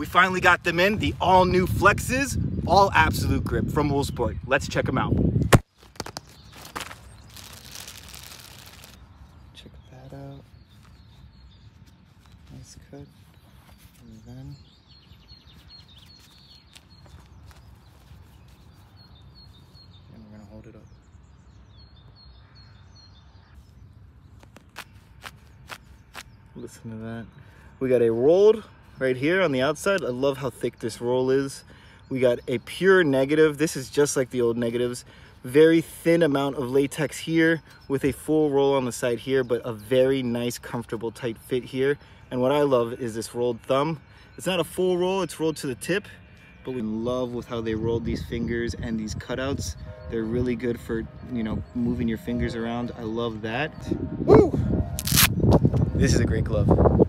we finally got them in, the all new Flexes, all absolute grip from Uhlsport. Let's check them out. Check that out. Nice cut. And then and we're gonna hold it up. Listen to that. We got a rolled right here on the outside. I love how thick this roll is. We got a pure negative. This is just like the old negatives. Very thin amount of latex here with a full roll on the side here, but a very nice, comfortable, tight fit here. And what I love is this rolled thumb. It's not a full roll, it's rolled to the tip, but we love with how they rolled these fingers and these cutouts. They're really good for, you know, moving your fingers around. I love that. Woo! This is a great glove.